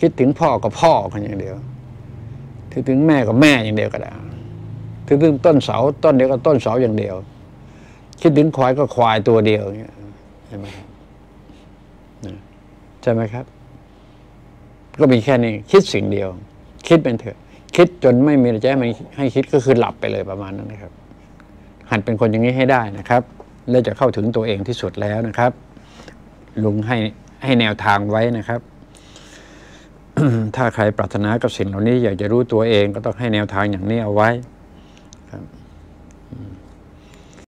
คิดถึงพ่อก็พ่อคนอย่างเดียวคิดถึงแม่ก็แม่อย่างเดียวก็ได้คิดถึงต้นเสาต้นเดียวก็ต้นเสาอย่างเดียว คิดถึงควายก็ควายตัวเดียวอย่างเงี้ยใช่ไหมใช่ไหมครับ ก็มีแค่นี้ คิดสิ่งเดียว คิดเป็นเถอะ คิดจนไม่มีอะไรจะให้มันให้คิดก็คือหลับไปเลยประมาณนั้นนะครับ หันเป็นคนอย่างนี้ให้ได้นะครับ แล้วจะเข้าถึงตัวเองที่สุดแล้วนะครับ ลุงให้ให้แนวทางไว้นะครับ ถ้าใครปรารถนากับสิ่งเหล่านี้ อยากจะรู้ตัวเองก็ต้องให้แนวทางอย่างนี้เอาไว้ครับ